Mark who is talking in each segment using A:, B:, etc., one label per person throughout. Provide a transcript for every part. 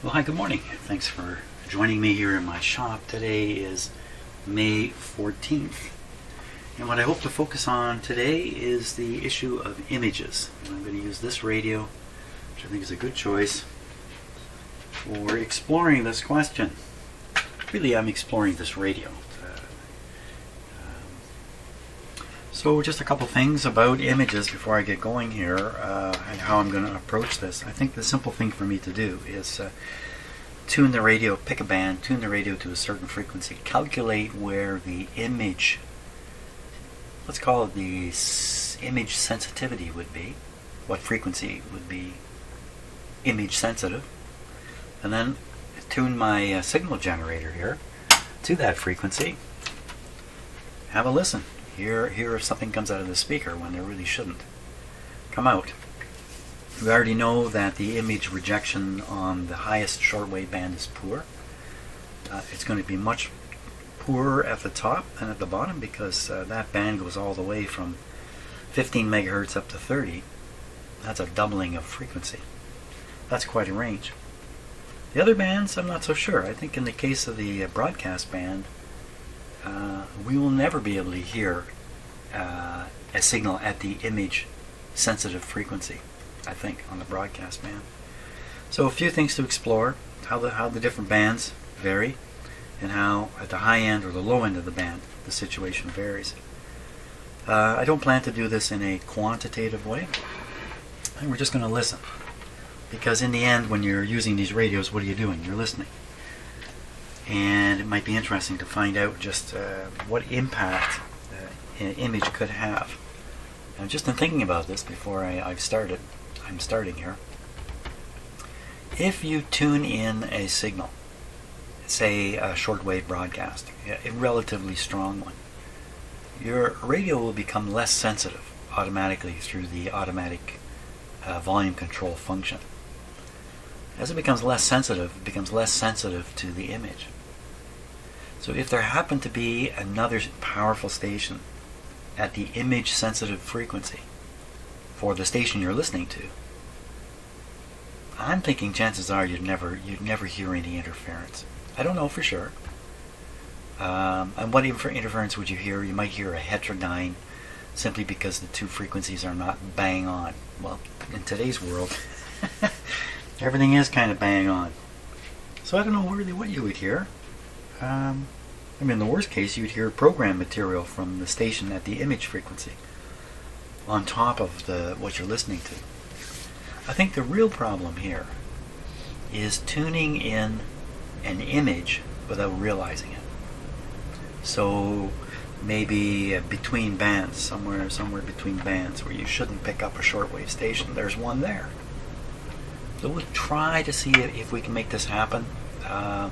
A: Well, hi, good morning. Thanks for joining me here in my shop. Today is May 14th. And what I hope to focus on today is the issue of images. And I'm going to use this radio, which I think is a good choice, for exploring this question. Really, I'm exploring this radio. Uh, um, so, just a couple things about images before I get going here uh, and how I'm going to approach this. I think the simple thing for me to do is uh, tune the radio, pick a band, tune the radio to a certain frequency, calculate where the image, let's call it the image sensitivity would be, what frequency would be image sensitive, and then tune my uh, signal generator here to that frequency. Have a listen. Hear, hear if something comes out of the speaker when there really shouldn't come out. We already know that the image rejection on the highest shortwave band is poor. Uh, it's going to be much poorer at the top and at the bottom because uh, that band goes all the way from 15 megahertz up to 30. That's a doubling of frequency. That's quite a range. The other bands, I'm not so sure. I think in the case of the uh, broadcast band, uh, we will never be able to hear uh, a signal at the image sensitive frequency. I think, on the broadcast band. So a few things to explore, how the, how the different bands vary, and how at the high end or the low end of the band the situation varies. Uh, I don't plan to do this in a quantitative way. And we're just going to listen. Because in the end, when you're using these radios, what are you doing? You're listening. And it might be interesting to find out just uh, what impact image could have. And just in thinking about this before I, I've started, I'm starting here. If you tune in a signal, say a shortwave broadcast, a relatively strong one, your radio will become less sensitive automatically through the automatic uh, volume control function. As it becomes less sensitive, it becomes less sensitive to the image. So if there happened to be another powerful station at the image sensitive frequency, for the station you're listening to, I'm thinking chances are you'd never you'd never hear any interference. I don't know for sure. Um, and what interference would you hear? You might hear a heterodyne simply because the two frequencies are not bang on. Well, in today's world, everything is kind of bang on. So I don't know really what you would hear. Um, I mean, in the worst case, you'd hear program material from the station at the image frequency on top of the what you're listening to. I think the real problem here is tuning in an image without realizing it. So maybe between bands, somewhere somewhere between bands where you shouldn't pick up a shortwave station, there's one there. So we'll try to see if we can make this happen. Uh,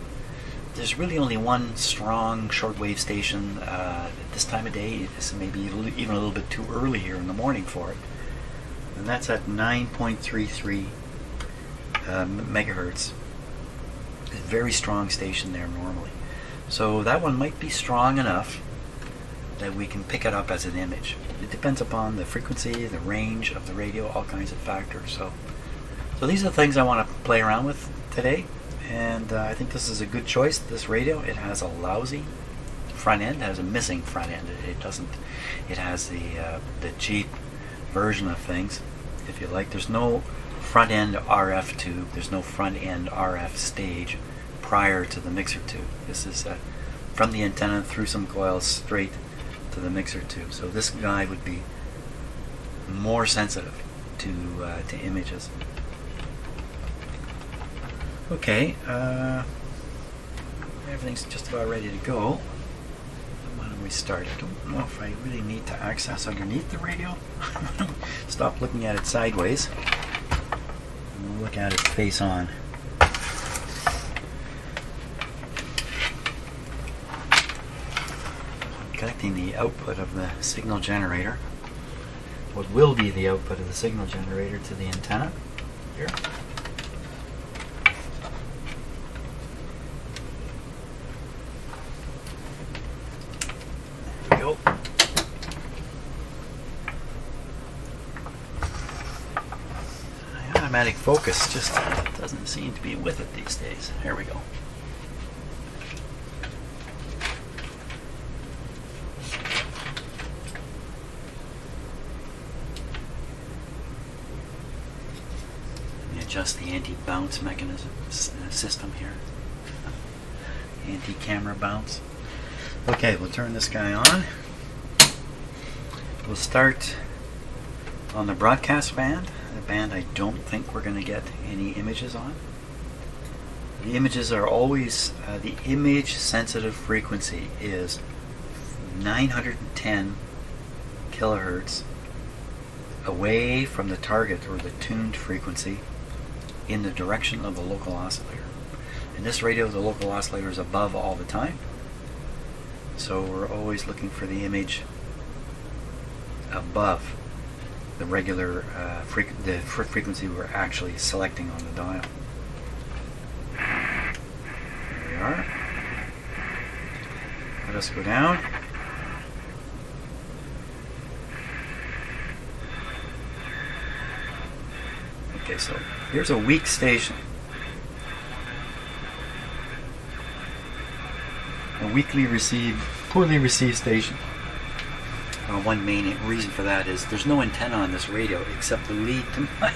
A: there's really only one strong shortwave station uh, at this time of day. This may be even a little bit too early here in the morning for it, and that's at 9.33 uh, megahertz. A very strong station there normally. So that one might be strong enough that we can pick it up as an image. It depends upon the frequency, the range of the radio, all kinds of factors. So, so these are the things I want to play around with today and uh, I think this is a good choice. This radio, it has a lousy front end, it has a missing front end. It, it doesn't. It has the uh, the cheap version of things, if you like. There's no front end RF tube. There's no front end RF stage prior to the mixer tube. This is uh, from the antenna through some coils straight to the mixer tube. So this guy would be more sensitive to uh, to images. Okay, uh, everything's just about ready to go. Why don't we start? I don't know if I really need to access underneath the radio. Stop looking at it sideways. And look at it face on. connecting the output of the signal generator, what will be the output of the signal generator to the antenna here. automatic focus just doesn't seem to be with it these days. Here we go. adjust the anti-bounce mechanism uh, system here. Anti-camera bounce. Okay, we'll turn this guy on. We'll start on the broadcast band, band I don't think we're going to get any images on. The images are always, uh, the image sensitive frequency is 910 kilohertz away from the target or the tuned frequency in the direction of the local oscillator. In this radio, the local oscillator is above all the time. So we're always looking for the image above the regular uh, the frequency we're actually selecting on the dial. There we are. Let us go down. Okay, so here's a weak station. A weakly received, poorly received station. One main reason for that is there's no antenna on this radio except the lead to my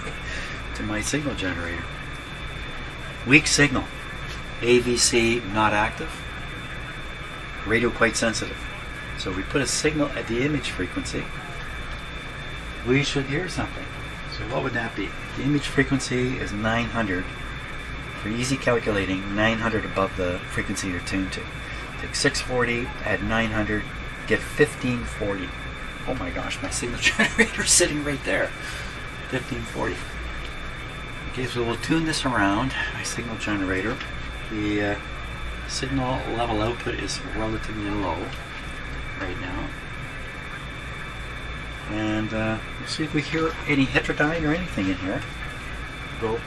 A: to my signal generator. Weak signal. AVC not active. Radio quite sensitive. So we put a signal at the image frequency, we should hear something. So what would that be? The image frequency is 900. For easy calculating, 900 above the frequency you're tuned to. Take 640, add 900, get 1540. Oh my gosh, my signal generator is sitting right there. 1540. Okay, so we'll tune this around, my signal generator. The uh, signal level output is relatively low right now. And uh, we'll see if we hear any heterodyne or anything in here. Go.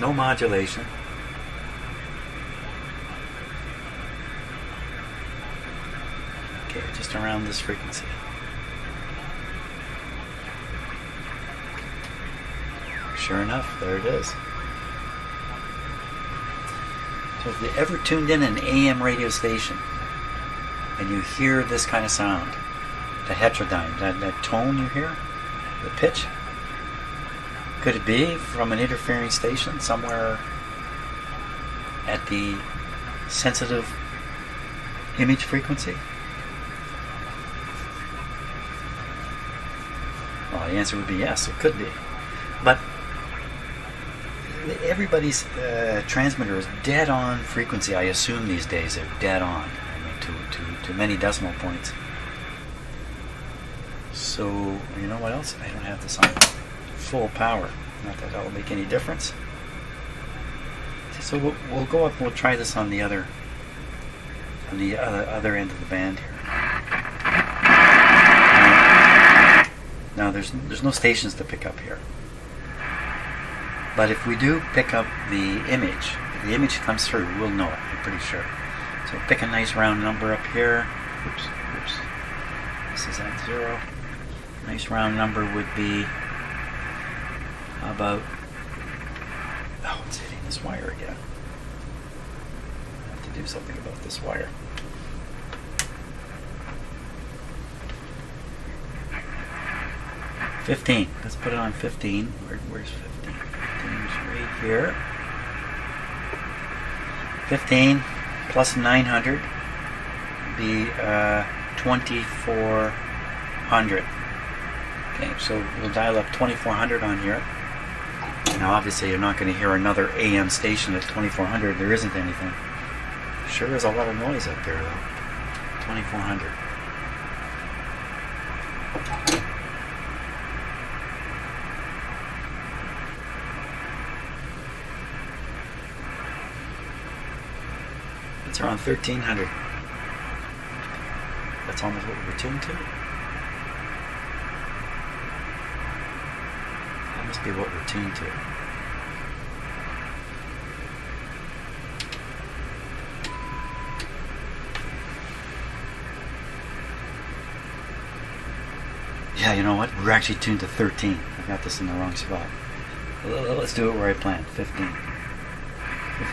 A: No modulation. Okay, just around this frequency. Sure enough, there it is. So if you ever tuned in an AM radio station and you hear this kind of sound, the heterodyne, that, that tone you hear, the pitch. Could it be from an interfering station somewhere at the sensitive image frequency? Well, the answer would be yes, it could be. But everybody's uh, transmitter is dead on frequency. I assume these days they're dead on. I mean, to, to, to many decimal points. So, you know what else? I don't have this on full power. Not that that will make any difference. So we'll, we'll go up and we'll try this on the other on the other, other end of the band here. Now there's there's no stations to pick up here. But if we do pick up the image, if the image comes through, we'll know it, I'm pretty sure. So pick a nice round number up here. Oops, oops. This is at zero nice round number would be about oh it's hitting this wire again I have to do something about this wire Fifteen. Let's put it on fifteen. Where, where's fifteen? Here. Fifteen plus nine hundred be uh, twenty-four hundred. Okay, so we'll dial up 2400 on here. Now obviously you're not going to hear another AM station at 2400. There isn't anything. Sure is a lot of noise up there though. 2400. It's around 1300. That's almost what we're tuned to. That must be what we're tuned to. Yeah, you know what? We're actually tuned to 13. I got this in the wrong spot. Let's do it where I planned. 15.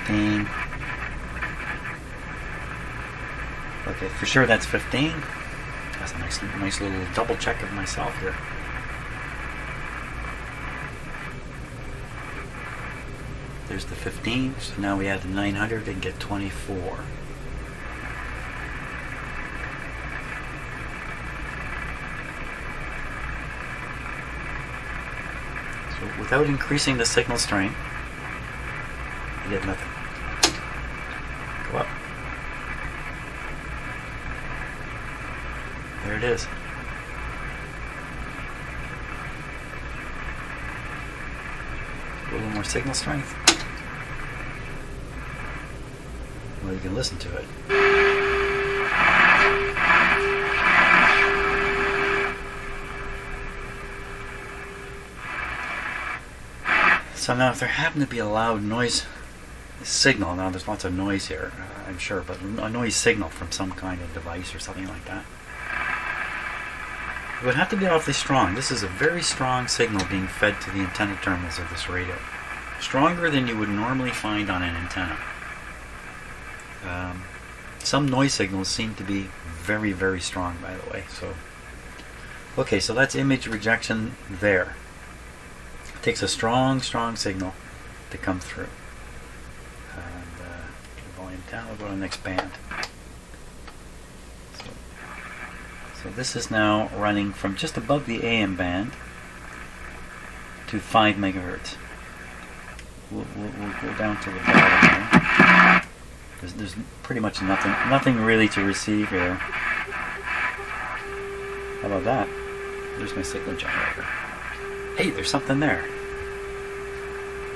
A: 15. Okay, for sure that's 15. That's a nice, nice little double check of myself here. There's the 15, so now we add the 900 and get 24. So without increasing the signal strength, you get nothing. Go up. There it is. A little more signal strength. Well, you can listen to it. So now if there happened to be a loud noise signal, now there's lots of noise here, I'm sure, but a noise signal from some kind of device or something like that. It would have to be awfully strong. This is a very strong signal being fed to the antenna terminals of this radio. Stronger than you would normally find on an antenna. Um, some noise signals seem to be very, very strong, by the way. So, okay, so that's image rejection there. It takes a strong, strong signal to come through. And uh, volume down. We'll go to the next band. So, this is now running from just above the AM band to 5 megahertz. We'll, we'll, we'll go down to the bottom here. There's, there's pretty much nothing, nothing really to receive here. How about that? There's my signal generator. Hey, there's something there.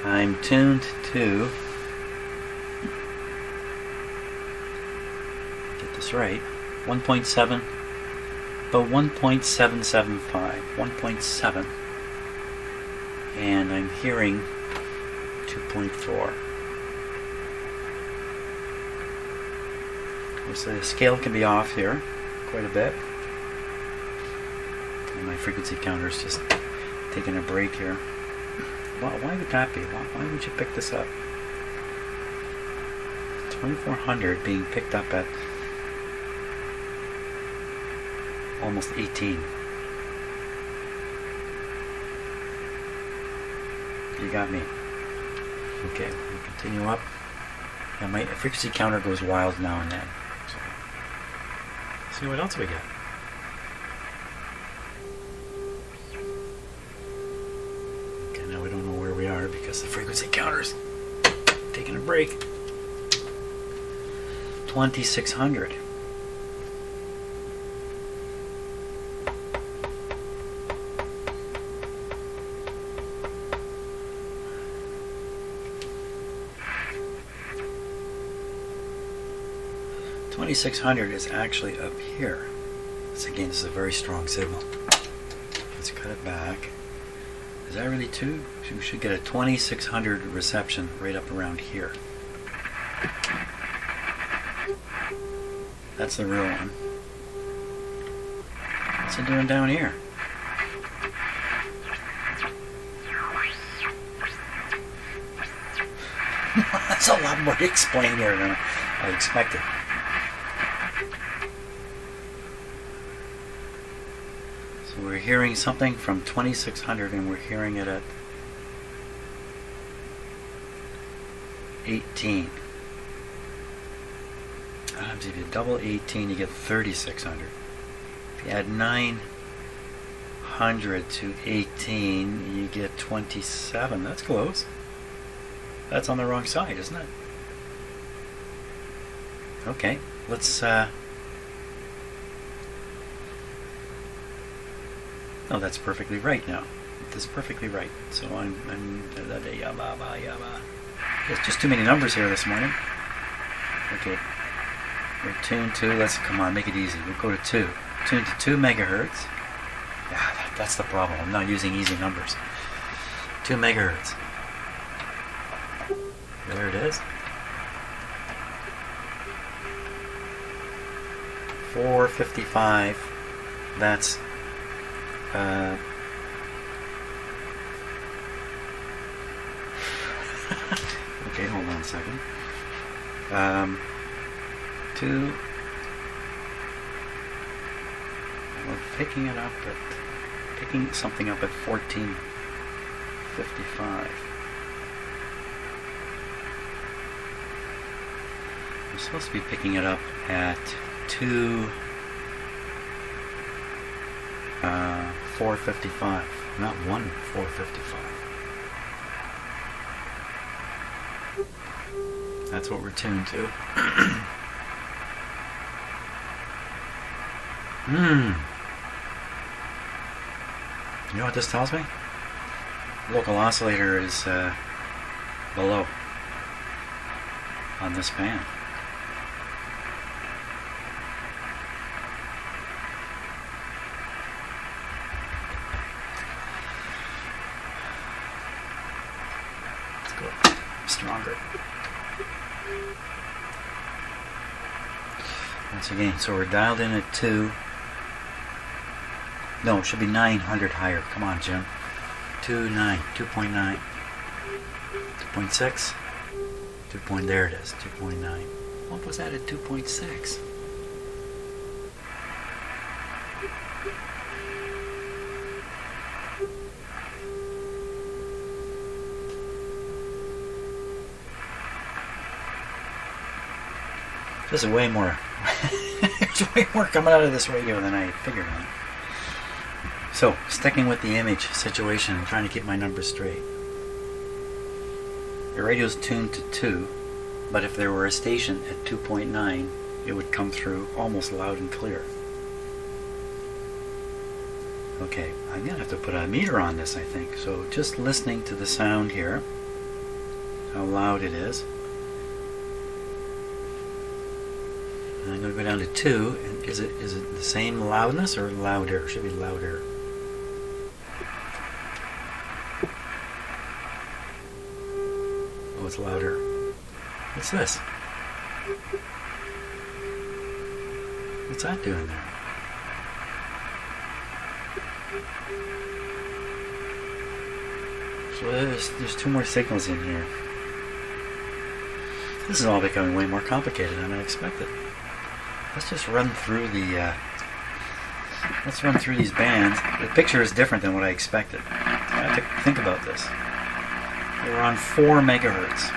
A: I'm tuned to. Get this right. 1.7, but 1.775, 1.7, and I'm hearing 2.4. So the scale can be off here quite a bit. And my frequency counter is just taking a break here. Why, why would that be? Why, why would you pick this up? 2400 being picked up at almost 18. You got me. Okay, we'll continue up. Yeah, my frequency counter goes wild now and then. So, see what else we get. Okay, now we don't know where we are because the frequency counter's taking a break. 2600. Twenty-six hundred is actually up here. This again, this is a very strong signal. Let's cut it back. Is that really two? We should get a twenty-six hundred reception right up around here. That's the real one. What's it doing down here? That's a lot more to explain here than I expected. So we're hearing something from 2600 and we're hearing it at 18. Times if you double 18, you get 3600. If you add 900 to 18, you get 27. That's close. That's on the wrong side, isn't it? Okay, let's. Uh, no, that's perfectly right now. That's perfectly right. So I'm. I'm There's just too many numbers here this morning. Okay. We're tuned to, let's, come on, make it easy. We'll go to 2. Tuned to 2 megahertz. Yeah, that, that's the problem. I'm not using easy numbers. 2 megahertz. There it is. 455. That's Okay, hold on a second. Um, two. We're picking it up at picking something up at fourteen fifty-five. I'm supposed to be picking it up at two. Uh, 455, not one 455. That's what we're tuned to. Hmm. You know what this tells me? Local oscillator is uh, below on this band. Let's go stronger. Once again, so we're dialed in at 2. No, it should be 900 higher. Come on, Jim. 2, 9, 2.9, 2.6, 2 point, there it is, 2.9. What was that at 2.6? There's way more. Way more coming out of this radio than I figured on. So, sticking with the image situation and trying to keep my numbers straight. Your radio's tuned to 2, but if there were a station at 2.9, it would come through almost loud and clear. Okay, I'm going to have to put a meter on this, I think. So just listening to the sound here, how loud it is. And I'm going to go down to 2. And is it is it the same loudness or louder? Should be louder. Oh, it's louder. What's this? What's that doing there? So there's, there's two more signals in here. This is all becoming way more complicated than I expected. Let's just run through the. Uh, let's run through these bands. The picture is different than what I expected. I have to think about this. We're on four megahertz.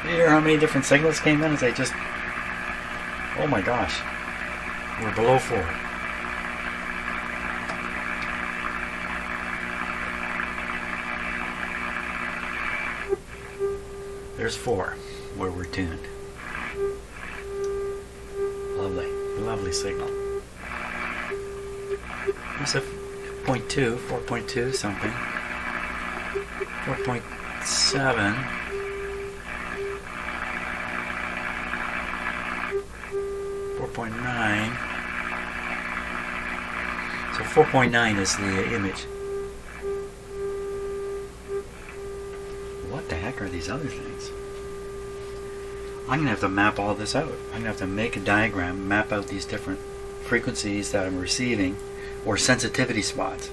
A: you hear how many different signals came in as I just. Oh my gosh. We're below four. There's four where we're tuned. Lovely, lovely signal. There's a 0.2, 4.2 something. 4.7. Four point nine. So four point nine is the image. What the heck are these other things? I'm going to have to map all this out. I'm going to have to make a diagram, map out these different frequencies that I'm receiving or sensitivity spots.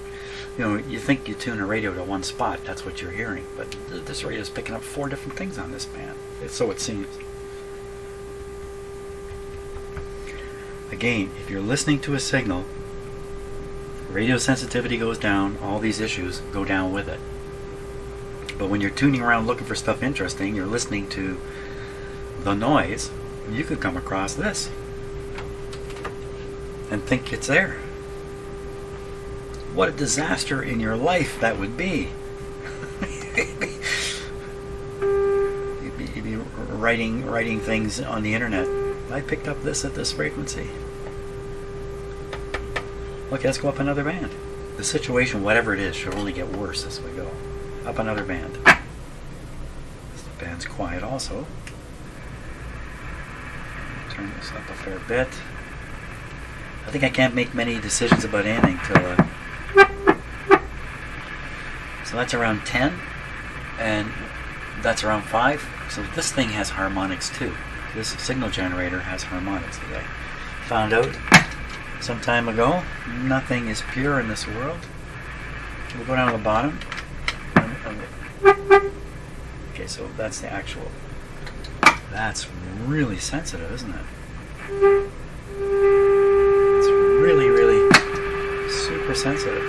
A: You know, you think you tune a radio to one spot, that's what you're hearing, but th- this radio is picking up four different things on this band. So it seems. Again, if you're listening to a signal, radio sensitivity goes down, all these issues go down with it. But when you're tuning around looking for stuff interesting, you're listening to the noise, you could come across this and think it's there. What a disaster in your life that would be. you'd, be you'd be writing writing things on the internet. I picked up this at this frequency. Okay, let's go up another band. The situation, whatever it is, should only get worse as we go. Up another band. This band's quiet also. Turn this up a fair bit. I think I can't make many decisions about anything till. Uh, so that's around 10, and that's around 5. So this thing has harmonics too. This signal generator has harmonics, as I found out some time ago. Nothing is pure in this world. We'll go down to the bottom. Okay, so that's the actual. That's really sensitive, isn't it? It's really, really super sensitive.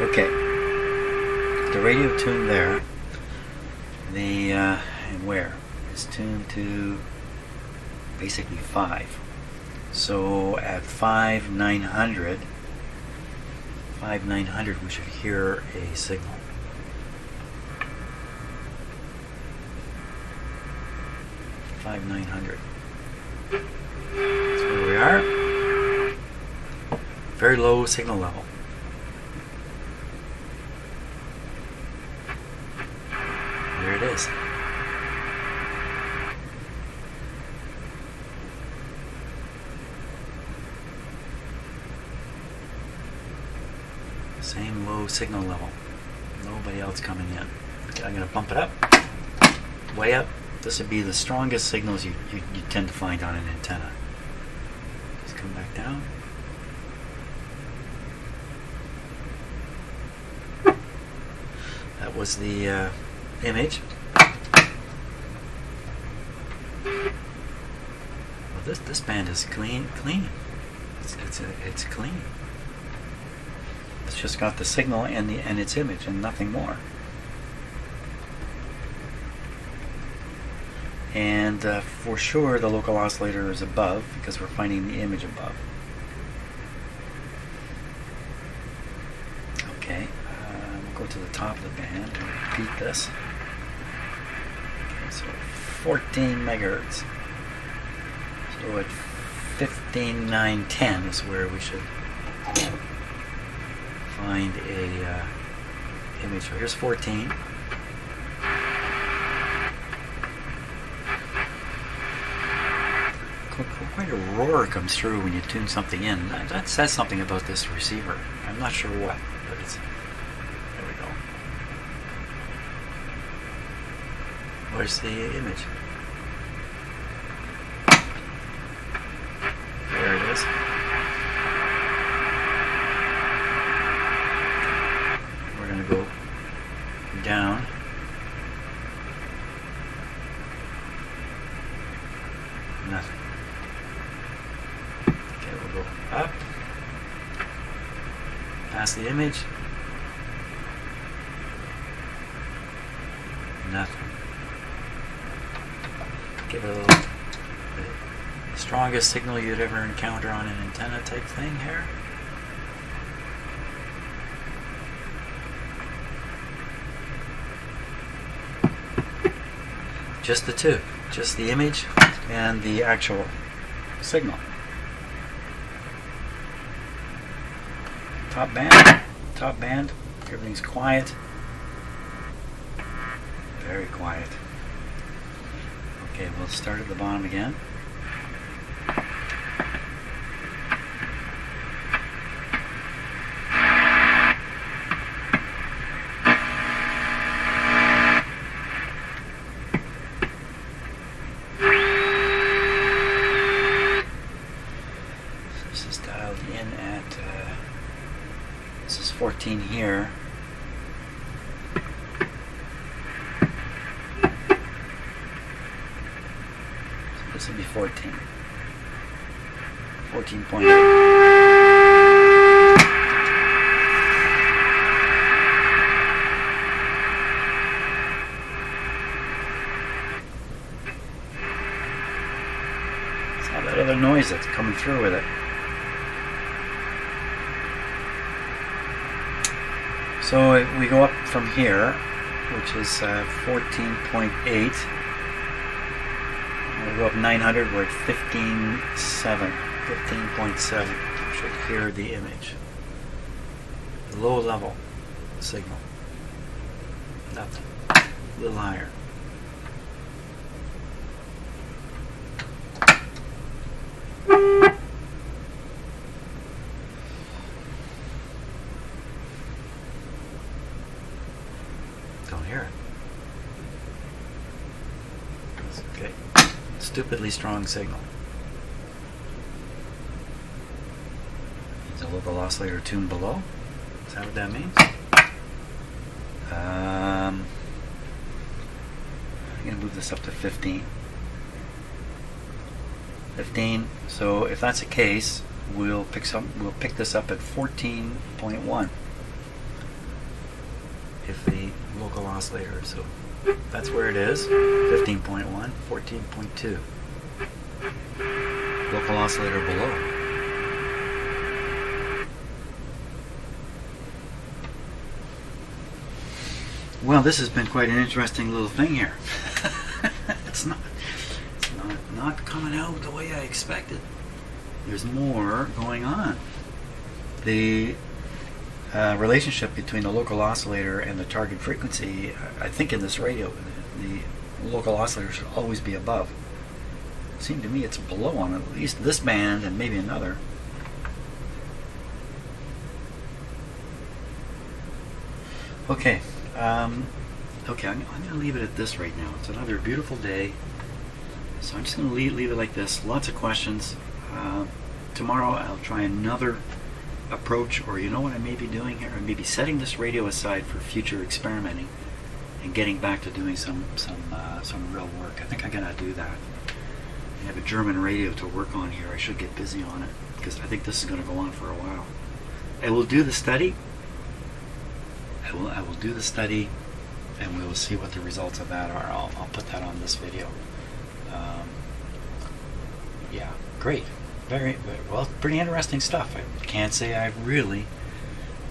A: Okay, the radio tuned there. The uh, and where is tuned to basically five. So at five nine hundred, five nine hundred, we should hear a signal. Five nine hundred. That's where we are. Very low signal level. There it is. Same low signal level. Nobody else coming in. Okay, I'm going to bump it up. Way up. This would be the strongest signals you, you, you tend to find on an antenna. Just come back down. That was the uh, image. Well, this this band is clean, clean. It's it's, it's clean. It's just got the signal and the and its image and nothing more. And uh, for sure, the local oscillator is above because we're finding the image above. Okay, uh, we'll go to the top of the band and repeat this. Okay, so 14 megahertz. So at 15910 is where we should find a uh, image. So here's 14. Quite a roar comes through when you tune something in. That, that says something about this receiver. I'm not sure what, but it's. There we go. Where's the image? There it is. We're going to go down. Nothing. Okay, we'll go up. The image. Nothing. Give it a little strongest signal you'd ever encounter on an antenna type thing here. Just the two, just the image and the actual signal. Top band, top band, everything's quiet. Very quiet. Okay, we'll start at the bottom again. This is dialed in at, uh, this is 14 here. So this would be 14. 14.8. It's all that other noise that's coming through with it. So uh, we here, which is uh, 14.8. We go up 900, we're at 15.7. 15.7. Should hear the image. Low level signal. Nothing. A little higher. stupidly strong signal. It's a little oscillator tuned below? Is that what that means? Um, I'm going to move this up to 15. 15. So if that's the case, we'll pick some. We'll pick this up at 14.1. oscillator. So that's where it is. 15.1, 14.2. Local oscillator below. Well, this has been quite an interesting little thing here. it's not, it's not, not coming out the way I expected. There's more going on. The uh, relationship between the local oscillator and the target frequency, I think in this radio, the local oscillator should always be above. It seemed to me it's below on at least this band and maybe another. Okay, um, okay, I'm, I'm going to leave it at this right now. It's another beautiful day. So I'm just going to leave, leave it like this. Lots of questions. Uh, tomorrow I'll try another approach, or you know what I may be doing here? I may be setting this radio aside for future experimenting and getting back to doing some some uh, some real work. I think I'm to do that. I have a German radio to work on here. I should get busy on it because I think this is to go on for a while. I will do the study I will, I will do the study and we will see what the results of that are. I'll, I'll put that on this video. Um, yeah, great. Very, well, pretty interesting stuff. I can't say I've really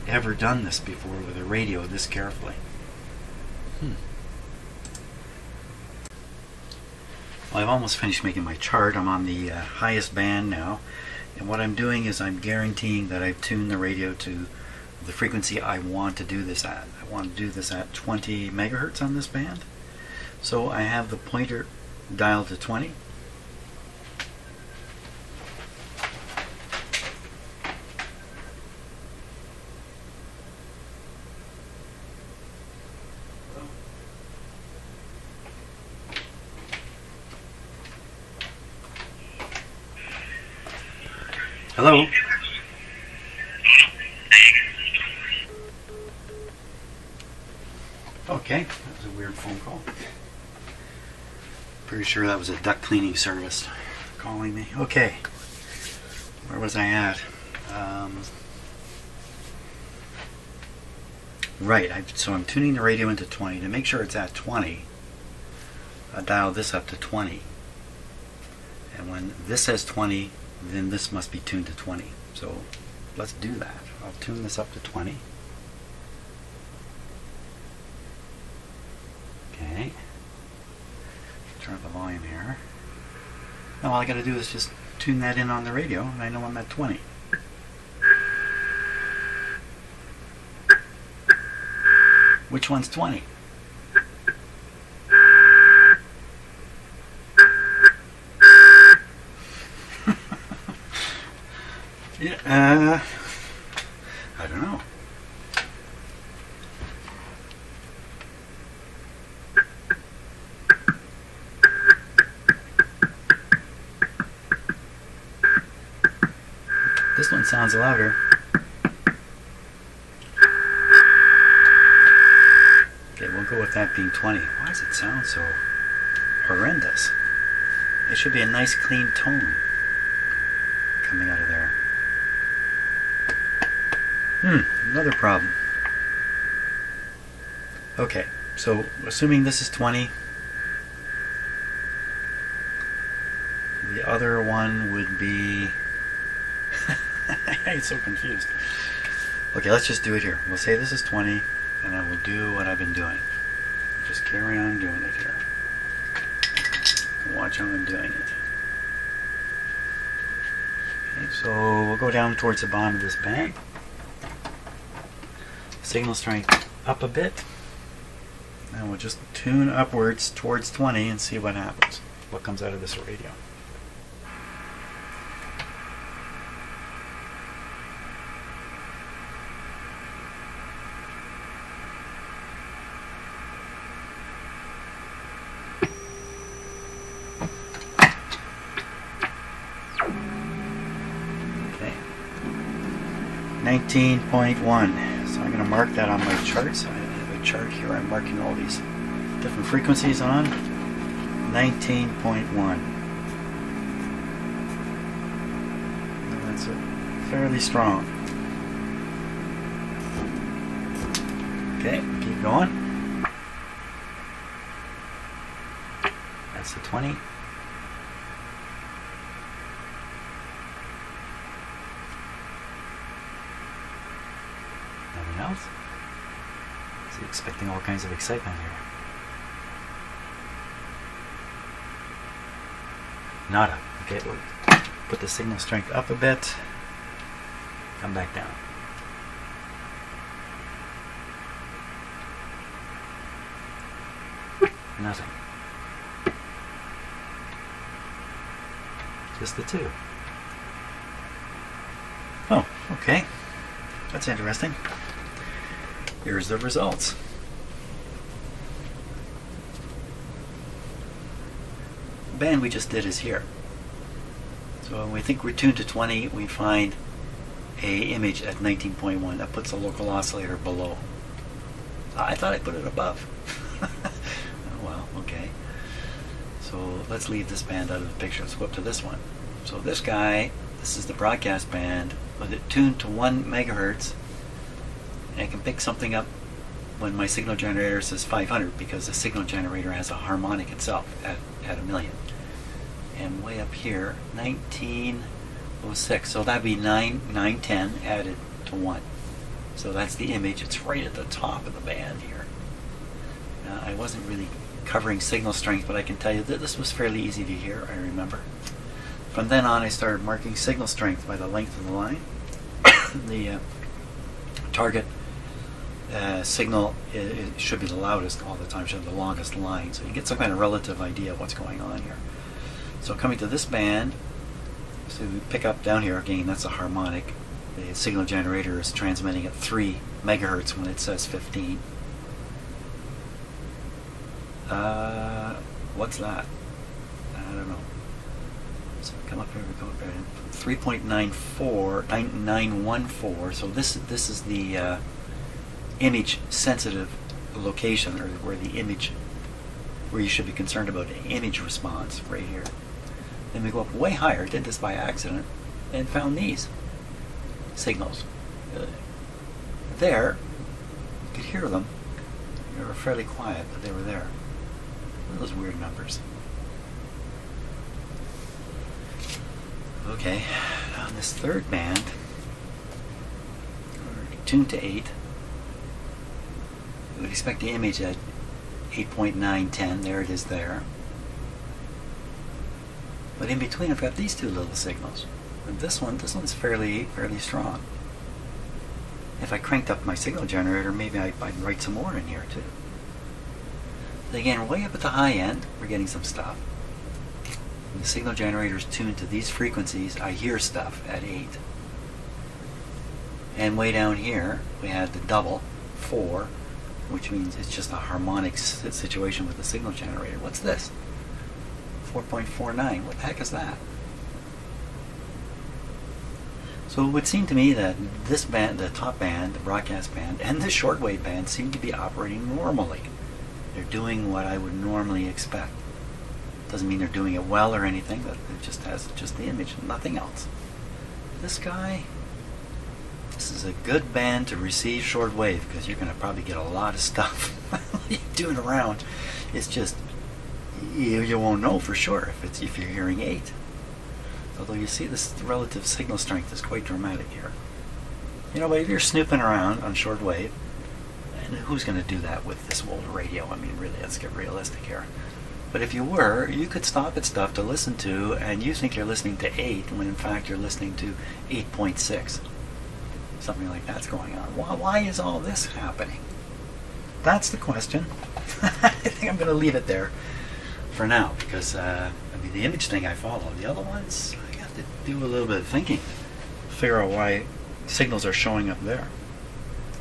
A: ever done this before with a radio this carefully. Hmm. Well, I've almost finished making my chart. I'm on the uh, highest band now. And what I'm doing is I'm guaranteeing that I've tuned the radio to the frequency I want to do this at. I want to do this at 20 megahertz on this band. So I have the pointer dialed to 20. Hello? Okay, that was a weird phone call. Pretty sure that was a duct cleaning service calling me. Okay, where was I at? Um, right, I, so I'm tuning the radio into 20. To make sure it's at 20, I dial this up to 20. And when this says 20, then this must be tuned to 20. So let's do that. I'll tune this up to 20. Okay. Turn up the volume here. Now all I gotta do is just tune that in on the radio and I know I'm at 20. Which one's 20? yeah, uh, I don't know. This one sounds louder. Okay, we'll go with that being 20. Why does it sound so horrendous? It should be a nice clean tone coming out of there. Hmm, another problem. Okay, so assuming this is 20, the other one would be. I get so confused. Okay, let's just do it here. We'll say this is 20, and I will do what I've been doing. Just carry on doing it here. Watch how I'm doing it. Okay, so we'll go down towards the bottom of this band. Signal strength up a bit. And we'll just tune upwards towards 20 and see what happens. What comes out of this radio. 19.1. So I'm going to mark that on my charts. I have a chart here. I'm marking all these different frequencies on. 19.1. That's a fairly strong. Okay, keep going. That's the 20. Nothing else? Is he expecting all kinds of excitement here? Nada. Okay, we'll put the signal strength up a bit. Come back down. Nothing. Just the two. Oh, okay. That's interesting. Here's the results. Band we just did is here. So when we think we're tuned to 20, we find a image at 19.1 that puts the local oscillator below. I thought I put it above. well, okay. So let's leave this band out of the picture. Let's go up to this one. So this guy, this is the broadcast band with it tuned to 1 megahertz. And I can pick something up when my signal generator says 500 because the signal generator has a harmonic itself at, at a million. And way up here, 1906. So that'd be 9, 910 added to 1. So that's the image. It's right at the top of the band here. I wasn't really covering signal strength, but I can tell you that this was fairly easy to hear, I remember. From then on, I started marking signal strength by the length of the line. the uh, target uh, signal it, it should be the loudest all the time, should be the longest line, so you get some kind of relative idea of what's going on here. So coming to this band, so we pick up down here again, that's a harmonic. The signal generator is transmitting at 3 megahertz when it says 15. Uh, what's that? I don't know. So come up here, we go up here. 3.94, 914. So this this is the uh, image sensitive location, or where the image, where you should be concerned about image response, right here. Then we go up way higher. Did this by accident, and found these signals. There, you could hear them. They were fairly quiet, but they were there. Those weird numbers. Okay, on this third band, we're tuned to 8. We would expect the image at 8.910. There it is there. But in between, I've got these two little signals. And this one, this one's fairly, fairly strong. If I cranked up my signal generator, maybe I, I'd write some more in here too. Again, way up at the high end, we're getting some stuff. When the signal generator is tuned to these frequencies, I hear stuff at 8. And way down here, we had the double, 4, which means it's just a harmonic situation with the signal generator. What's this? 4.49. What the heck is that? So it would seem to me that this band, the top band, the broadcast band, and the shortwave band seem to be operating normally. They're doing what I would normally expect. Doesn't mean they're doing it well or anything, but it just has just the image, nothing else. This guy, this is a good band to receive shortwave because you're going to probably get a lot of stuff doing around. It's just you, you won't know for sure if it's if you're hearing eight. Although you see this relative signal strength is quite dramatic here. You know, but if you're snooping around on shortwave, and who's going to do that with this old radio? I mean, really, let's get realistic here. But if you were, you could stop at stuff to listen to, and you think you're listening to 8, when in fact you're listening to 8.6. Something like that's going on. Why, why is all this happening? That's the question. I think I'm going to leave it there for now, because uh, I mean, the image thing I follow. The other ones, I have to do a little bit of thinking, figure out why signals are showing up there.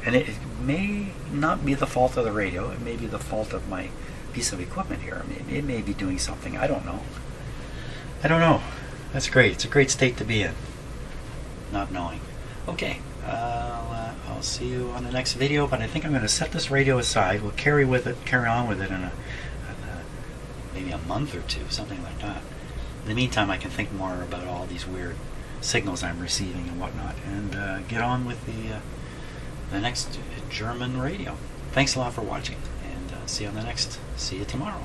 A: And it, it may not be the fault of the radio. It may be the fault of my piece of equipment here. I it may be doing something. I don't know. I don't know. That's great. It's a great state to be in. Not knowing. Okay. I'll, uh, I'll see you on the next video. But I think I'm going to set this radio aside. We'll carry with it, carry on with it in a maybe a month or two, something like that. In the meantime, I can think more about all these weird signals I'm receiving and whatnot, and uh, get on with the uh, the next German radio. Thanks a lot for watching, and uh, see you on the next. See you tomorrow.